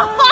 Oh!